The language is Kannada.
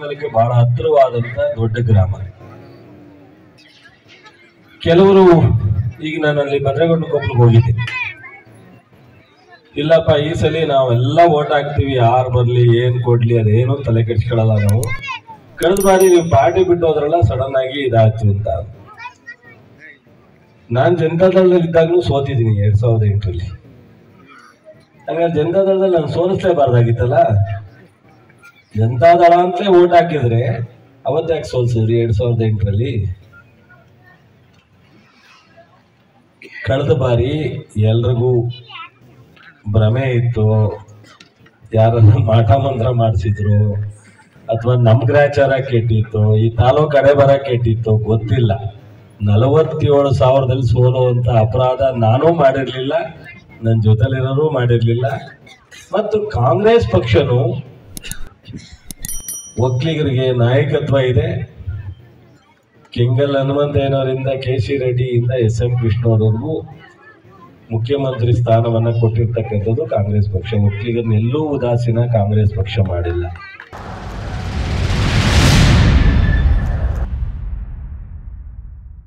ಶ್ರೀಮಂಗಲಕ್ಕೆ ಬಹಳ ಹತ್ತಿರವಾದಂತ ದೊಡ್ಡ ಗ್ರಾಮ. ಕೆಲವರು ಈಗ ನಾನು ಅಲ್ಲಿ ಭದ್ರಗೊಂಡು ಕೊಪ್ಪಳಿಗೆ ಹೋಗಿದ್ದೆ ಇಲ್ಲಪ್ಪ, ಈ ಸಲ ನಾವೆಲ್ಲ ಓಟ್ ಹಾಕ್ತಿವಿ. ಯಾರು ಬರ್ಲಿ, ಏನ್ ಕೊಡ್ಲಿ, ಅದೇನು ತಲೆ ಕೆಡ್ಸ್ಕೊಳ್ಳಲ್ಲ ನಾವು. ಕಳೆದ ಬಾರಿ ನೀವು ಪಾರ್ಟಿ ಬಿಟ್ಟು ಹೋದ್ರಲ್ಲ ಸಡನ್ ಆಗಿ ಇದಾಯ್ತು ಅಂತ. ಜನತಾ ದಳದಲ್ಲಿ ಇದ್ದಾಗಲೂ ಸೋತಿದ್ದೀನಿ ಎರಡ್ ಸಾವಿರದ ಎಂಟರಲ್ಲಿ. ಜನತಾ ಜನತಾದಳದಲ್ಲಿ ನಾನು ಸೋಲಿಸ್ಲೇಬಾರ್ದಾಗಿತ್ತಲ್ಲ? ಜನತಾದಳ ಅಂತಲೇ ಓಟ್ ಹಾಕಿದ್ರೆ ಅವತ್ತಾಕೆ ಸೋಲ್ಸಿದ್ರಿ ಎರಡ್ ಸಾವಿರದ ಎಂಟರಲ್ಲಿ? ಕಳೆದ ಬಾರಿ ಎಲ್ರಿಗೂ ಭ್ರಮೆ ಇತ್ತು. ಯಾರನ್ನ ಮಾಟ ಮಂತ್ರ ಮಾಡಿಸಿದ್ರು ಅಥವಾ ನಮ್ ಗ್ರಾಚಾರ ಕೆಟ್ಟಿತ್ತು, ಈ ತಾಲೂಕ್ ಕಡೆ ಬರ ಕೆಟ್ಟಿತ್ತು, ಗೊತ್ತಿಲ್ಲ. ನಲವತ್ತೇಳು ಸಾವಿರದಲ್ಲಿ ಸೋಲುವಂತ ಅಪರಾಧ ನಾನೂ ಮಾಡಿರ್ಲಿಲ್ಲ ನನ್ನ ಜೊತೆಲಿರೋರು ಮಾಡಿರ್ಲಿಲ್ಲ. ಮತ್ತು ಕಾಂಗ್ರೆಸ್ ಪಕ್ಷನು ಒಕ್ಕಲಿಗರಿಗೆ ನಾಯಕತ್ವ ಇದೆ. ಕೆಂಗಲ್ ಹನುಮಂತಯ್ಯನವರಿಂದ ಕೆ ಸಿ ರೆಡ್ಡಿಯಿಂದ ಎಸ್ ಎಂ ಕೃಷ್ಣವರವರೆಗೂ ಮುಖ್ಯಮಂತ್ರಿ ಸ್ಥಾನವನ್ನ ಕೊಟ್ಟಿರ್ತಕ್ಕಂಥದ್ದು ಕಾಂಗ್ರೆಸ್ ಪಕ್ಷ. ಒಕ್ಕಲಿಗರನ್ನೆಲ್ಲೂ ಉದಾಸೀನ ಕಾಂಗ್ರೆಸ್ ಪಕ್ಷ ಮಾಡಿಲ್ಲ.